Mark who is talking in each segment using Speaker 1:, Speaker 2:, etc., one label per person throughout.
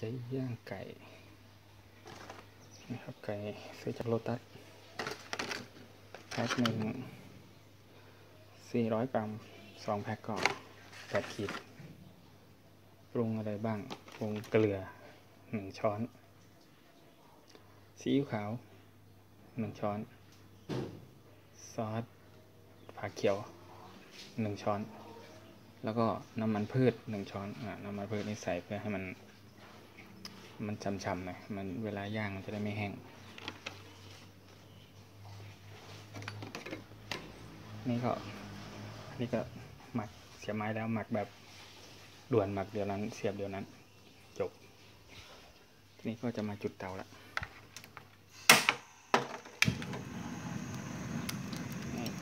Speaker 1: จะย่างไก่นะครับไก่ซื้อจากโลตัสแพ็คหนึ่งสี่ร้อยกรัมสองแพ็คก็แปดขีด ปรุงอะไรบ้าง ปรุงเกลือหนึ่งช้อนซีอิ๊วขาวหนึ่งช้อน ซอสฝาเขียวหนึ่งช้อน แล้วก็น้ำมันพืชหนึ่งช้อนอ่าน้ำมันพืชนี่ใส่เพื่อให้มัน มันฉ่ำๆหน่อยมันเวลาย่างมันจะได้ไม่แห้ง นี่ก็นี่ก็หมักเสียบไม้แล้วหมักแบบด่วนหมักเดี๋ยวนั้น เสียบเดี๋ยวนั้น จบทีนี้ก็จะมาจุดเตาละ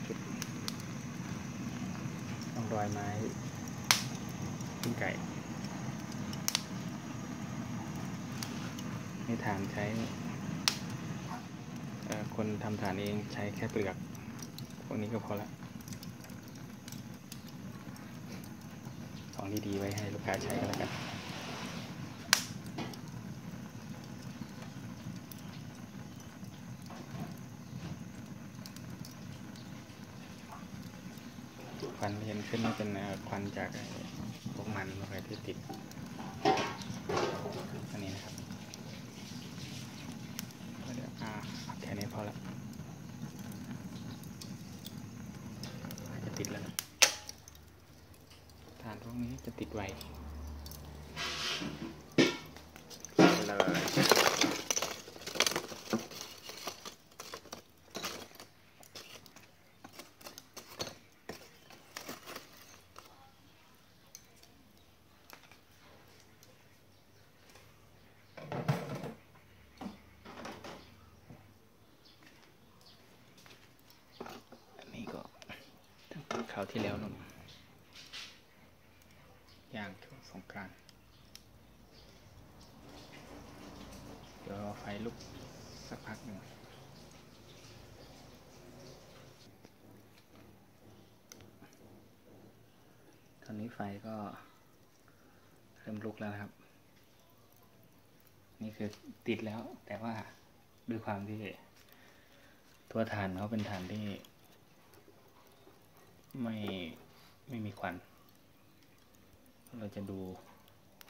Speaker 1: จุดต้องรอยไม้ขึ้นไก่ นี่ฐานใช้คนทำฐานเองใช้แค่เปลือกพวกนี้ก็พอละของดีๆไว้ให้ลูกค้าใช้ก็แล้วกันควันเห็นขึ้นเป็นควันจากพวกมันอะไรที่ติด อันนี้นะครับก็เดี๋ยวอ่าแค่นี้พอละอาจจะติดแล้วนะฐานพวกนี้จะติ ดไวเลยนี่ก็คราวที่แล้วเนอะย่างช่วงสงกรานต์เดี๋ยวรอไฟ ลุกสักพักหนึ่งตอนนี้ไฟก็เริ่มลุกแล้วครับ นี่คือติดแล้ว แต่ว่าด้วยความที่ตัวฐานเขาเป็นฐานที่ ไม่ไม่มีควัน เราจะดู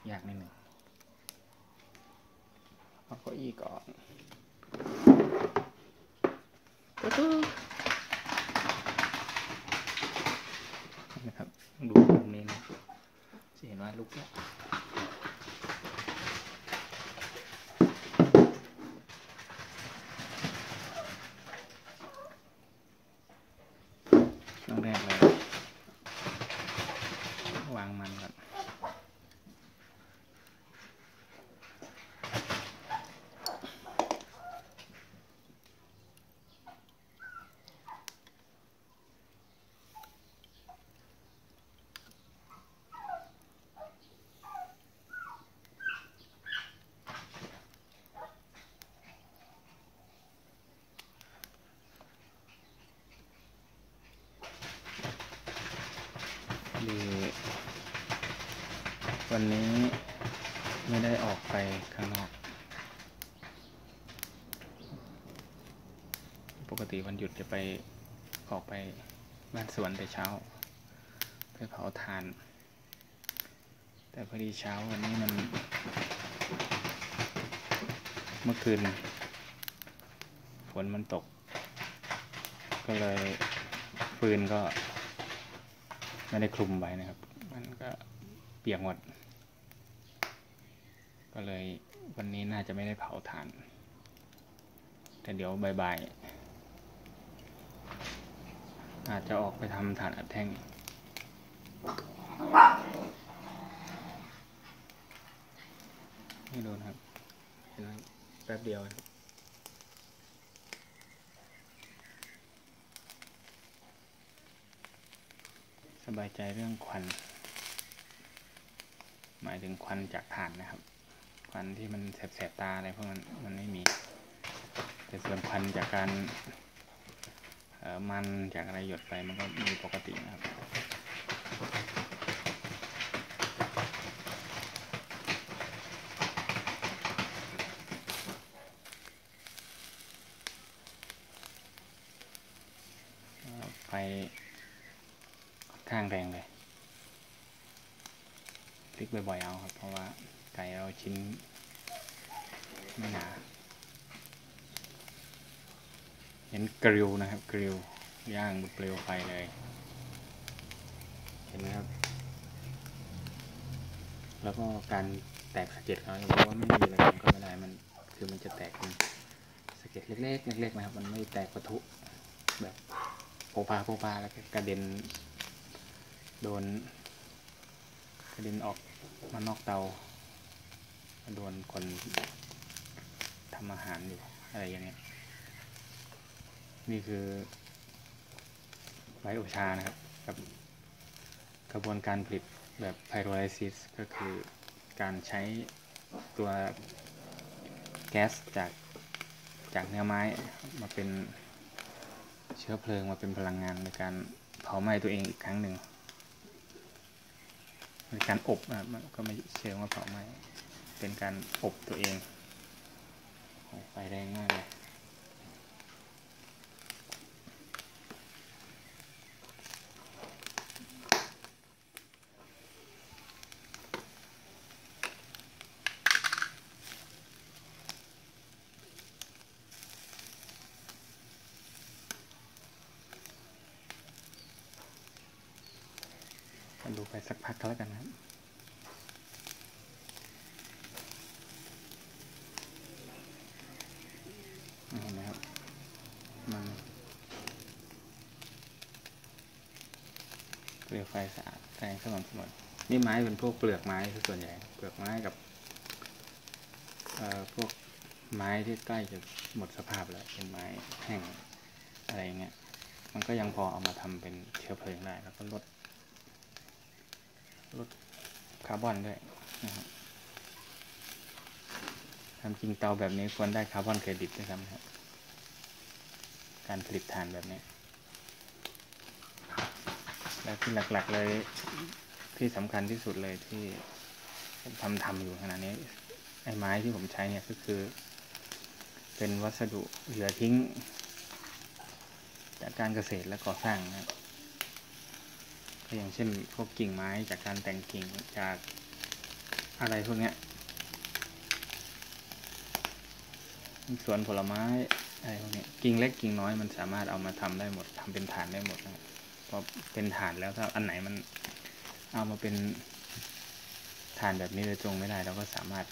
Speaker 1: ยากนิดหนึ่ง เอาเก้าอี้ก่อนตุ๊ดๆนะครับ ดูตรงนี้นะจะเห็นว่าลุกแล้วช่วงแรกเลย วางมันก่อนดี วันนี้ไม่ได้ออกไปข้างนอก ปกติวันหยุดจะไปออกไปบ้านสวนแต่เช้า ไปเผาถ่าน แต่พอดีเช้าวันนี้มัน เมื่อคืนฝนมันตก ก็เลยฟืนก็ ไม่ได้คลุมไว้นะครับ มันก็เปียกหมด ก็เลยวันนี้น่าจะไม่ได้เผาถ่าน แต่เดี๋ยวบ่ายๆอาจจะออกไปทำถ่านอัดแท่งไม่โดนครับเห็นไหมแป๊บเดียวครับสบายใจเรื่องควัน หมายถึงควันจากถ่านนะครับ ควันที่มันแสบตาอะไรพวกนั้นมันไม่มี แต่ส่วนควันจากการมันจากอะไรหยดไปมันก็มีปกตินะครับไฟข้างแรงเลย คลิกบ่อยๆเอาครับ เพราะว่า ก่เราชิ้นไม่หนาเห็นกริลนะครับกริลย่างบนเปลวไฟเลย เห็นไหมครับ แล้วก็การแตกสะเก็ดเขาจะบอกว่าไม่มีอะไรก็ไม่ได้มันคือมันจะแตกเป็นสะเก็ดเล็กๆเล็กๆนะครับ มันไม่แตกปะทุแบบโปปาโปปาแล้วก็กระเด็น โดน กระเด็นออกมานอกเตา โดนคนทำอาหารอยู่อะไรอย่างเงี้ย นี่คือไบโอชานะครับ กับกระบวนการผลิตแบบไพโรไลซิสก็คือการใช้ตัวแก๊สจากจากเนื้อไม้มาเป็นเชื้อเพลิงมาเป็นพลังงานในการเผาไหม้ตัวเองอีกครั้งหนึ่งในการอบนะมันก็ไม่เชิงว่าเผาไหม้ เป็นการอบตัวเองไฟแรงมากเลยดูไปสักพักแล้วกันนะครับ เห็นไหมครับ มันเปลวไฟสะอาด แรงสม่ำเสมอนี่ไม้เป็นพวกเปลือกไม้ส่วนใหญ่ เปลือกไม้กับพวกไม้ที่ใกล้จะหมดสภาพแล้วเป็นไม้แห้งอะไรเงี้ย มันก็ยังพอเอามาทำเป็นเชื้อเพลิงได้ แล้วก็ลด ลดคาร์บอนด้วยนะครับทำจริงเตาแบบนี้ควรได้คาร์บอนเครดิตด้วยครับ การผลิตถ่านแบบนี้ และที่หลัก ๆ เลยที่สำคัญที่สุดเลยที่ผมทำทำอยู่ขณะนี้ ไอ้ไม้ที่ผมใช้เนี่ยก็คือ เป็นวัสดุเหลือทิ้ง จากการเกษตรและก่อสร้างนะก็อย่างเช่นพวกกิ่งไม้จากการแต่งกิ่งจากอะไรพวกเนี้ยสวนผลไม้อะไรพวกนี้กิ่งเล็กกิ่งน้อยมันสามารถเอามาทำได้หมดทำเป็นฐานได้หมดนะครับ พอเป็นฐานแล้วถ้าอันไหนมันเอามาเป็นฐานแบบนี้โดยตรงไม่ได้ เราก็สามารถ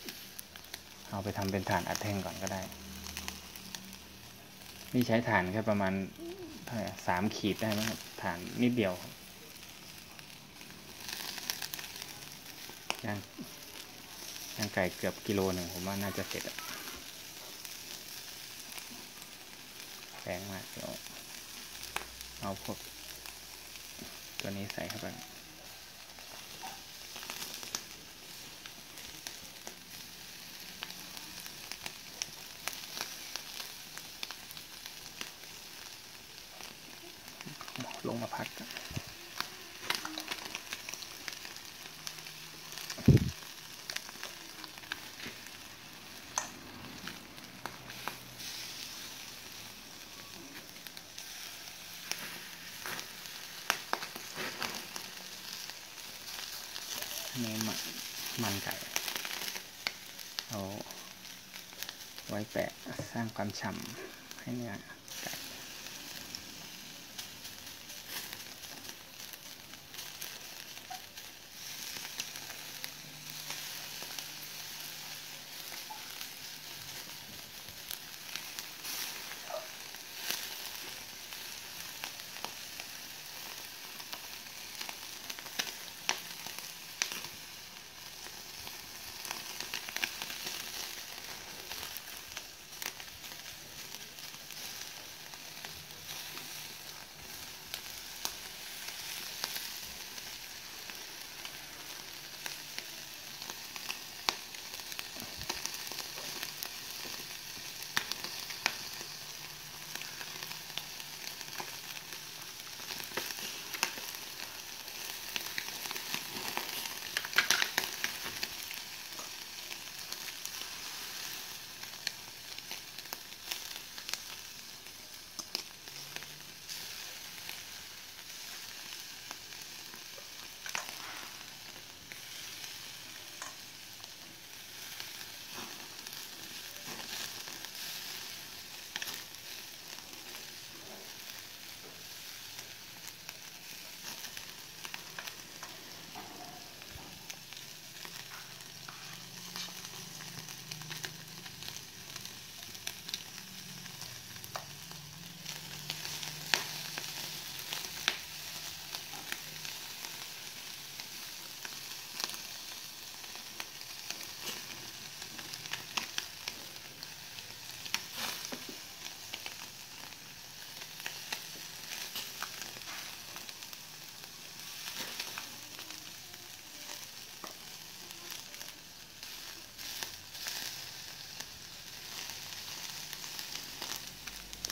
Speaker 1: เอาไปทำเป็นฐานอัดแท่งก่อนก็ได้ นี่ใช้ฐานแค่ประมาณสามขีดได้ไหมครับฐานนิดเดียวครับย่างย่างไก่เกือบกิโลหนึ่งผมว่าน่าจะเสร็จอะแพงมากเดี๋ยวเอาพวก ตัวนี้ใส่เข้าไปลงมาพักกัน นนี้มันมันไก่เอาไว้แปะสร้างความฉ่ำให้เนื้อ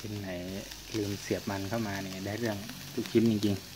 Speaker 1: ชิ้นไหนลืมเสียบมันเข้ามาเนี่ยได้เรื่องทุกชิ้นจริงๆ